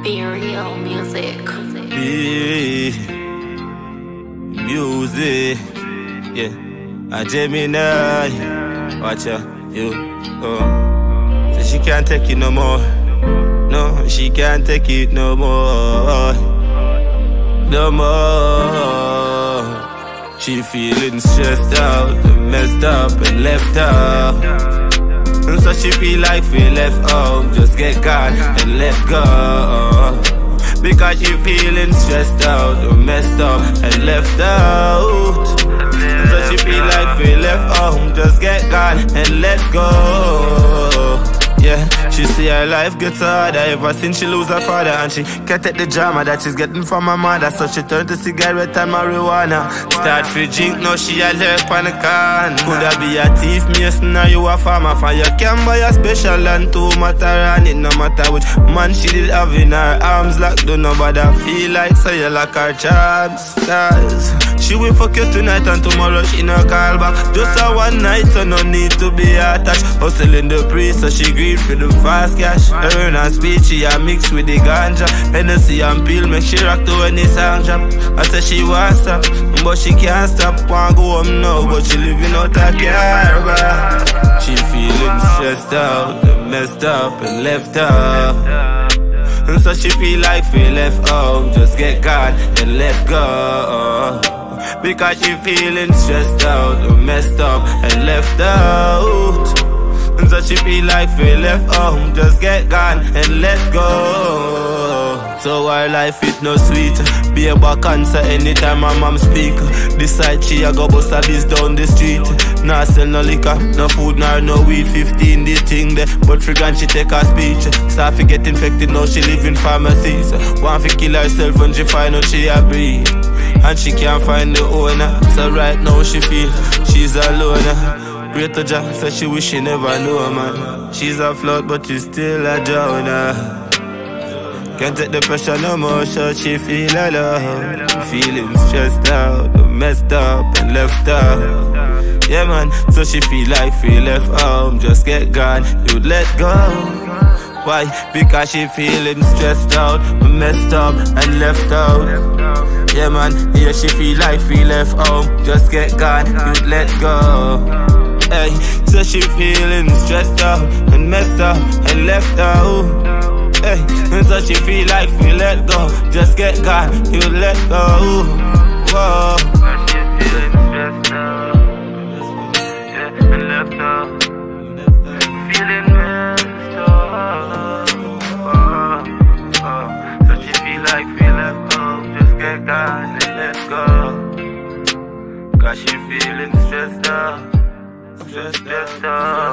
B-Real Muzic. Be music, yeah. A Jemini, watch out, you. Oh. So she can't take it no more. No, she can't take it no more. No more. She feeling stressed out, messed up, and left out. So she feel like we left home, just get gone and let go. Because she feeling stressed out, Or messed up and left out. So she feel like we left home, just get gone and let go. She see her life gets harder. Ever since she lose her father And she can't take the drama that she's getting from her mother. So she turned to cigarette and marijuana. Start free drink, now she a lurk on the can Coulda be a thief, mason or you a farmer. For you can buy a special land to matter and it. No matter which man she did have in her arms Like do nobody feel like so you like her jobs Cause she will fuck you tonight and tomorrow she no call back. Just a one night so no need to be attached. Hustling the priest so she greed for the fast cash. Earn and speech she a mix with the ganja. Hennessy and pill make she rock to any song drop. I say she want stop but she can't stop. Want go home now but she living out her car She feeling stressed out, messed up and left out. And so she feel like we left out. Just get gone and let go. Because she feeling stressed out Messed up and left out And so she feel like we left home Just get gone and let go. So our life it no sweet Be a back answer anytime my mom speak. Decide she a go bust a biz down the street. Nah sell no liquor, no food nor no weed. 15 the thing there. But frequent she take her speech. Start to get infected now she live in pharmacies. Want to kill herself when she find out she a breed. And she can't find the owner. So right now she feel she's alone Greater Jah said she wish she never knew man. She's a float but she's still a drowner can't take the pressure no more, so she feel alone. Feeling stressed out, messed up and left out. Yeah man, so she feel like we left home. Just get gone, you let go. Why? Because she feeling stressed out, messed up and left out. Yeah man, yeah she feel like we left home. Just get gone, you let go So she feeling stressed out and messed up and left out Hey, and so she feel like we let go. Just get gone, you let go. Whoa. Feeling go. Cause she